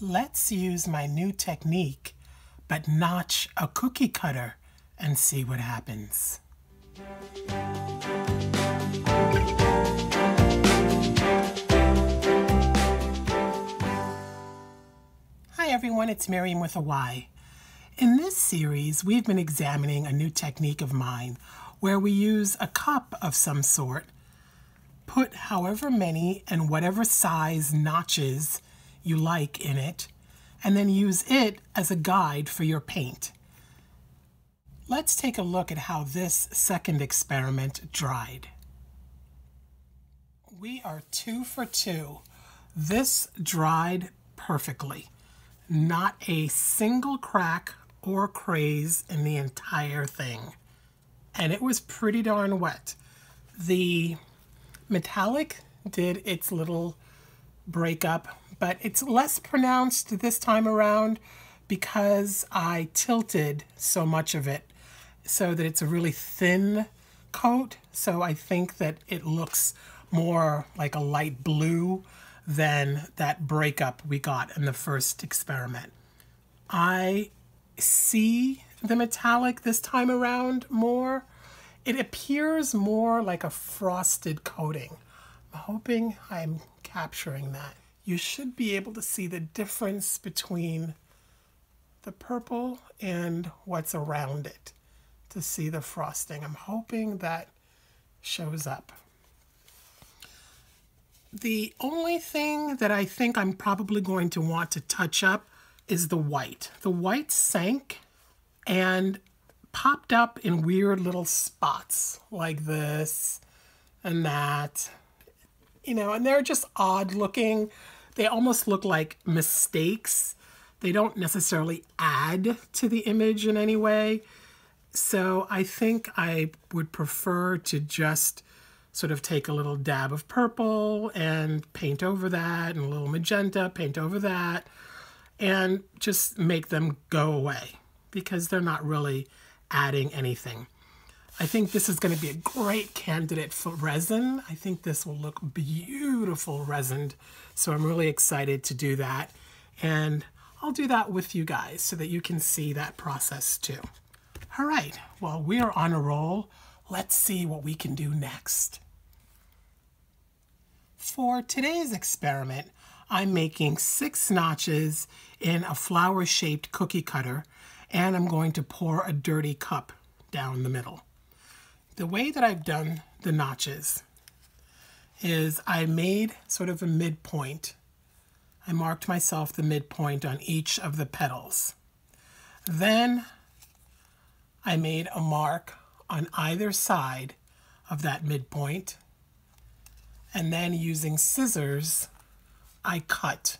Let's use my new technique, but notch a cookie cutter and see what happens. Hi everyone, it's Myriam with a Y. In this series, we've been examining a new technique of mine where we use a cup of some sort, put however many and whatever size notches you like in it, and then use it as a guide for your paint. Let's take a look at how this second experiment dried. We are two for two. This dried perfectly. Not a single crack or craze in the entire thing. And it was pretty darn wet. The metallic did its little breakup but it's less pronounced this time around because I tilted so much of it so that it's a really thin coat. So I think that it looks more like a light blue than that breakup we got in the first experiment. I see the metallic this time around more. It appears more like a frosted coating. I'm hoping I'm capturing that you should be able to see the difference between the purple and what's around it to see the frosting. I'm hoping that shows up. The only thing that I think I'm probably going to want to touch up is the white. The white sank and popped up in weird little spots like this and that. You know, and they're just odd looking. They almost look like mistakes. They don't necessarily add to the image in any way. So I think I would prefer to just sort of take a little dab of purple and paint over that and a little magenta, paint over that, and just make them go away because they're not really adding anything. I think this is going to be a great candidate for resin. I think this will look beautiful resined. So I'm really excited to do that. And I'll do that with you guys so that you can see that process too. All right, well, we are on a roll. Let's see what we can do next. For today's experiment, I'm making six notches in a flower-shaped cookie cutter, and I'm going to pour a dirty cup down the middle. The way that I've done the notches is I made sort of a midpoint. I marked myself the midpoint on each of the petals. Then I made a mark on either side of that midpoint. And then using scissors, I cut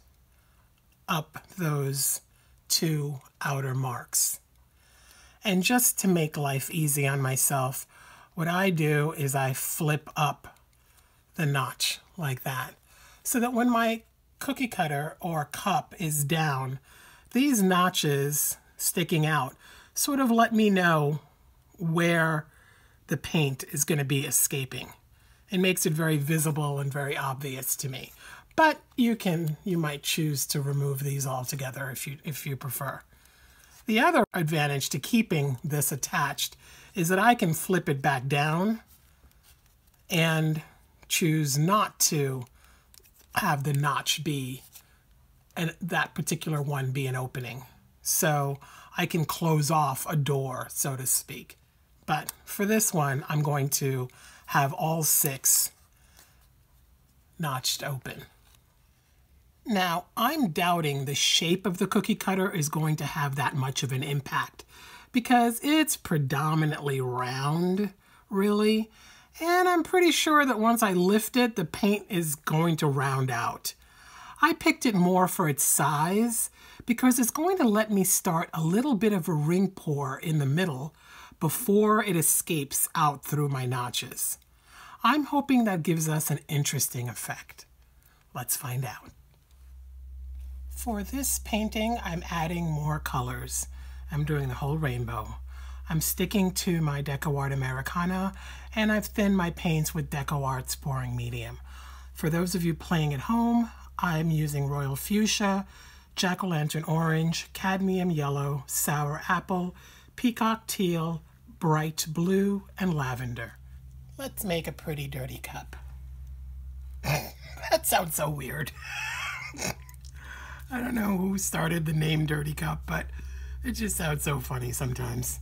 up those two outer marks. And just to make life easy on myself, what I do is I flip up the notch like that so that when my cookie cutter or cup is down, these notches sticking out sort of let me know where the paint is going to be escaping. It makes it very visible and very obvious to me. But you can, you might choose to remove these altogether if you, if you prefer. The other advantage to keeping this attached is that I can flip it back down and choose not to have the notch be and that particular one be an opening. So I can close off a door, so to speak. But for this one, I'm going to have all six notched open. Now, I'm doubting the shape of the cookie cutter is going to have that much of an impact because it's predominantly round, really. And I'm pretty sure that once I lift it, the paint is going to round out. I picked it more for its size because it's going to let me start a little bit of a ring pour in the middle before it escapes out through my notches. I'm hoping that gives us an interesting effect. Let's find out. For this painting, I'm adding more colors. I'm doing the whole rainbow. I'm sticking to my DecoArt Americana, and I've thinned my paints with DecoArt's pouring medium. For those of you playing at home, I'm using Royal Fuchsia jack-o'-lantern orange, cadmium yellow, sour apple, peacock teal, bright blue, and lavender. Let's make a pretty dirty cup. that sounds so weird. I don't know who started the name Dirty Cup, but it just sounds so funny sometimes.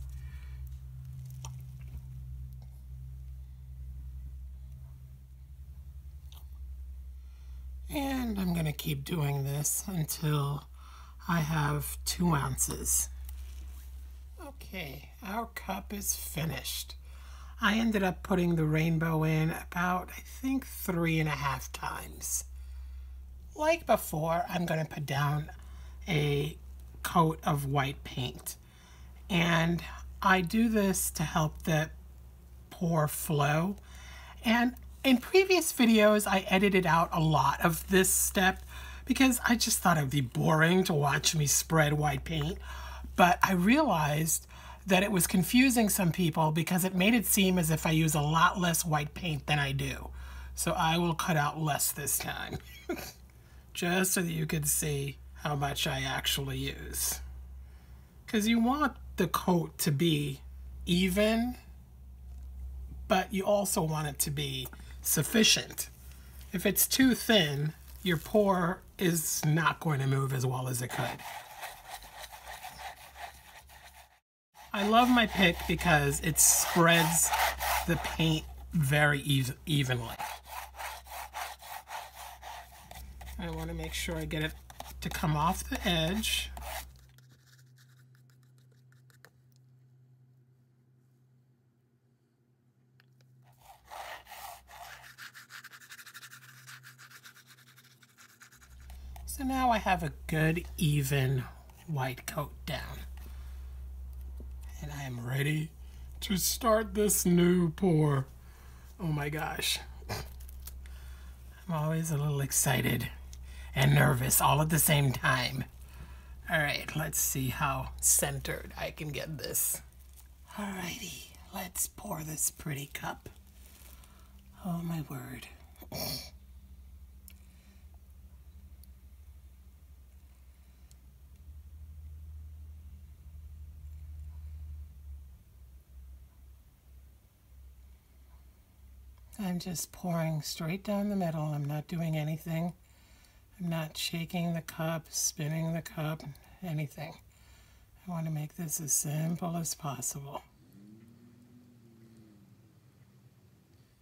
And I'm going to keep doing this until I have two ounces. Okay, our cup is finished. I ended up putting the rainbow in about, I think, three and a half times. Like before, I'm going to put down a coat of white paint. And I do this to help the pour flow. And in previous videos, I edited out a lot of this step because I just thought it'd be boring to watch me spread white paint. But I realized that it was confusing some people because it made it seem as if I use a lot less white paint than I do. So I will cut out less this time. Just so that you can see how much I actually use. Because you want the coat to be even, but you also want it to be sufficient. If it's too thin, your pour is not going to move as well as it could. I love my pick because it spreads the paint very evenly. I want to make sure I get it to come off the edge. So now I have a good even white coat down and I am ready to start this new pour. Oh my gosh. I'm always a little excited and nervous all at the same time. All right, let's see how centered I can get this. All righty, let's pour this pretty cup. Oh my word. I'm just pouring straight down the middle. I'm not doing anything. Not shaking the cup, spinning the cup, anything. I want to make this as simple as possible.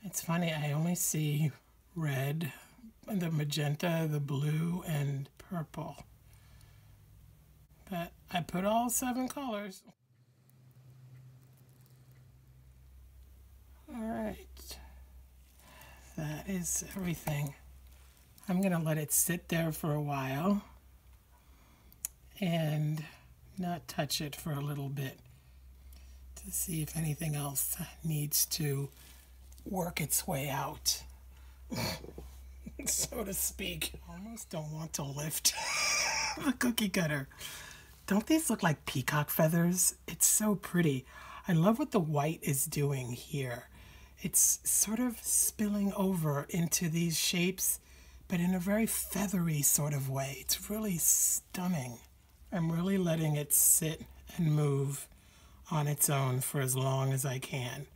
It's funny, I only see red, the magenta, the blue, and purple. But I put all seven colors. All right that is everything. I'm going to let it sit there for a while and not touch it for a little bit to see if anything else needs to work its way out, so to speak. Almost don't want to lift the cookie cutter. Don't these look like peacock feathers? It's so pretty. I love what the white is doing here it's sort of spilling over into these shapes, but in a very feathery sort of way. It's really stunning. I'm really letting it sit and move on its own for as long as I can.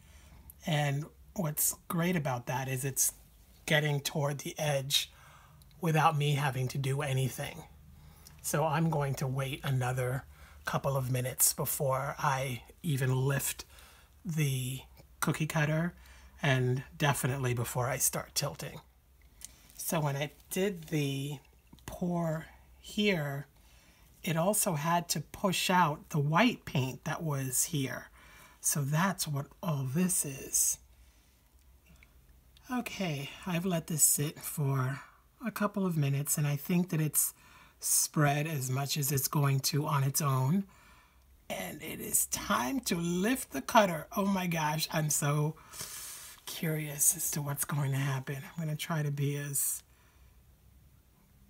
And what's great about that is it's getting toward the edge without me having to do anything. So I'm going to wait another couple of minutes before I even lift the cookie cutter and definitely before I start tilting. So when I did the pour here, it also had to push out the white paint that was here. So that's what all this is. Okay, I've let this sit for a couple of minutes and I think that it's spread as much as it's going to on its own. And it is time to lift the cutter. Oh my gosh, I'm so curious as to what's going to happen. I'm going to try to be as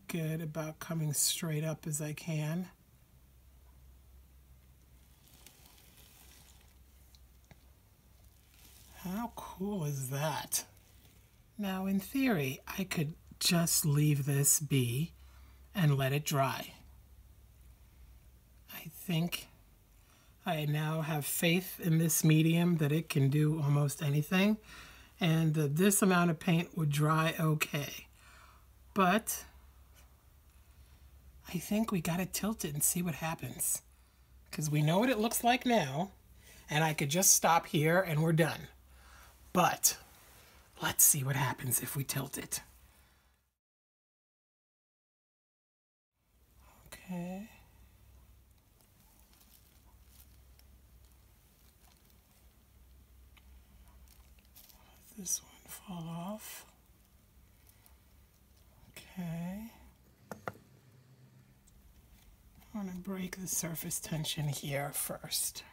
good about coming straight up as I can. How cool is that? Now, in theory, I could just leave this be and let it dry. I think I now have faith in this medium that it can do almost anything and that this amount of paint would dry okay. But I think we got to tilt it and see what happens. Because we know what it looks like now, and I could just stop here and we're done. But let's see what happens if we tilt it. Okay. This one fall off. Okay. I want to break the surface tension here first.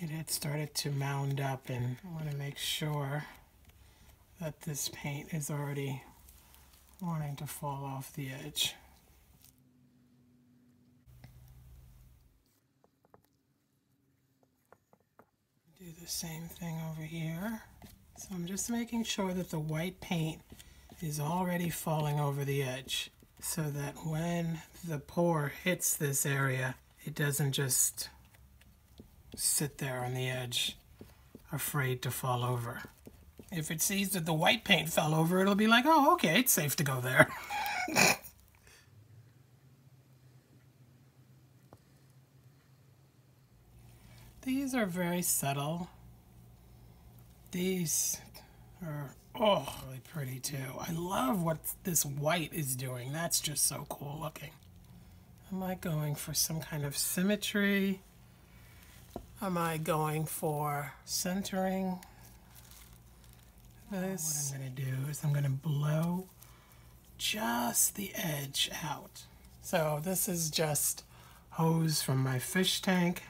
It had started to mound up and I want to make sure that this paint is already wanting to fall off the edge. Do the same thing over here. So I'm just making sure that the white paint is already falling over the edge so that when the pour hits this area, it doesn't just sit there on the edge afraid to fall over. If it sees that the white paint fell over, it'll be like, oh, okay, it's safe to go there. These are very subtle. These are oh really pretty too. I love what this white is doing. That's just so cool looking. Am I going for some kind of symmetry? Am I going for centering? This. What I'm going to do is I'm going to blow just the edge out. So this is just hose from my fish tank.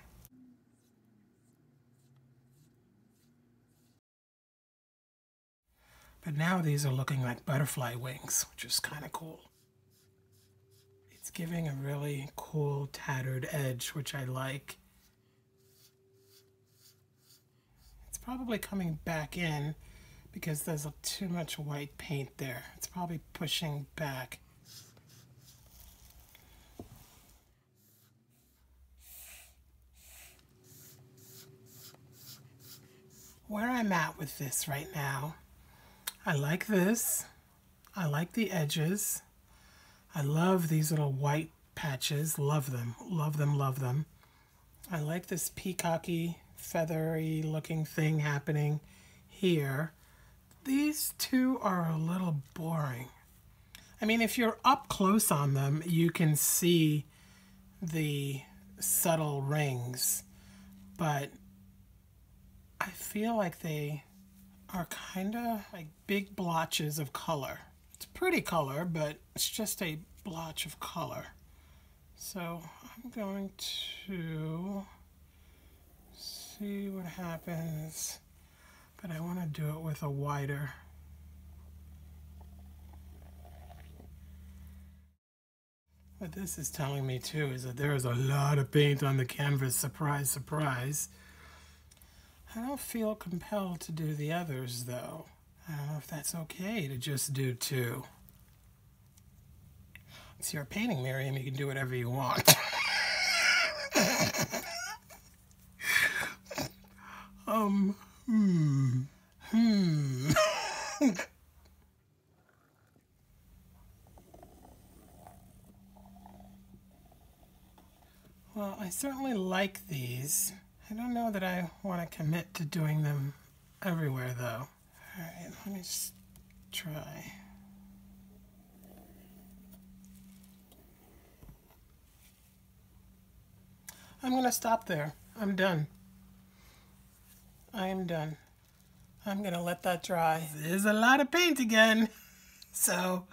But now these are looking like butterfly wings, which is kind of cool. It's giving a really cool tattered edge, which I like. It's probably coming back in because there's too much white paint there. It's probably pushing back. Where I'm at with this right now I like this. I like the edges. I love these little white patches. Love them. Love them, love them. I like this peacocky, feathery looking thing happening here. These two are a little boring. I mean, if you're up close on them, you can see the subtle rings, but I feel like they are kind of like big blotches of color. It's pretty color, but it's just a blotch of color. So I'm going to see what happens, but I want to do it with a wider What this is telling me too is that there is a lot of paint on the canvas, surprise, surprise. I don't feel compelled to do the others, though. I don't know if that's okay to just do two. It's your painting, Myriam. You can do whatever you want. um, hmm, hmm. well, I certainly like these. I don't know that I want to commit to doing them everywhere, though. Alright, let me just try. I'm going to stop there. I'm done. I am done. I'm going to let that dry. There's a lot of paint again. So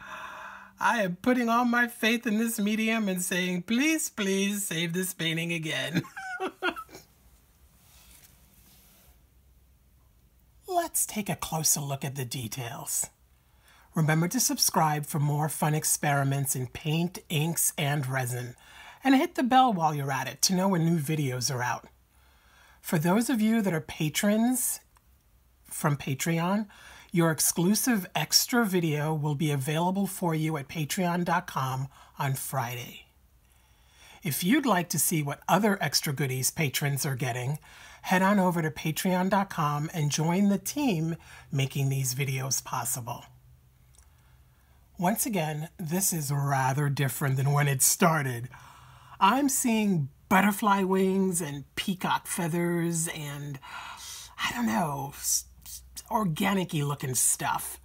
I am putting all my faith in this medium and saying, please, please save this painting again. let's take a closer look at the details. Remember to subscribe for more fun experiments in paint, inks, and resin, and hit the bell while you're at it to know when new videos are out. For those of you that are patrons from Patreon, your exclusive extra video will be available for you at patreon.com on Friday. If you'd like to see what other extra goodies patrons are getting, head on over to patreon.com and join the team making these videos possible. Once again, this is rather different than when it started. I'm seeing butterfly wings and peacock feathers and, I don't know, organic looking stuff.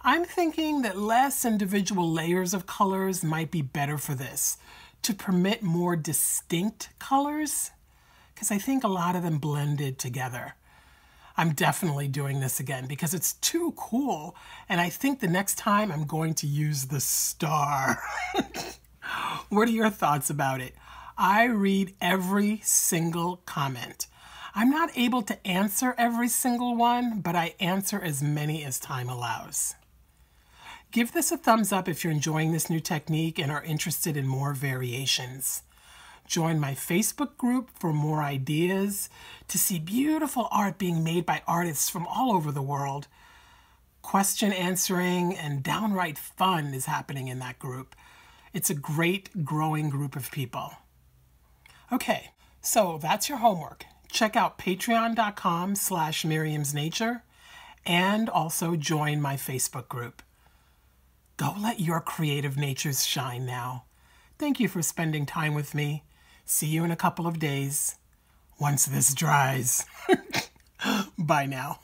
I'm thinking that less individual layers of colors might be better for this to permit more distinct colors because I think a lot of them blended together. I'm definitely doing this again because it's too cool and I think the next time I'm going to use the star. what are your thoughts about it? I read every single comment. I'm not able to answer every single one, but I answer as many as time allows. Give this a thumbs up if you're enjoying this new technique and are interested in more variations. Join my Facebook group for more ideas, to see beautiful art being made by artists from all over the world. Question answering and downright fun is happening in that group. It's a great growing group of people. Okay, so that's your homework. Check out patreon.com slash myriamsnature and also join my Facebook group. Go let your creative natures shine now. Thank you for spending time with me. See you in a couple of days once this dries. Bye now.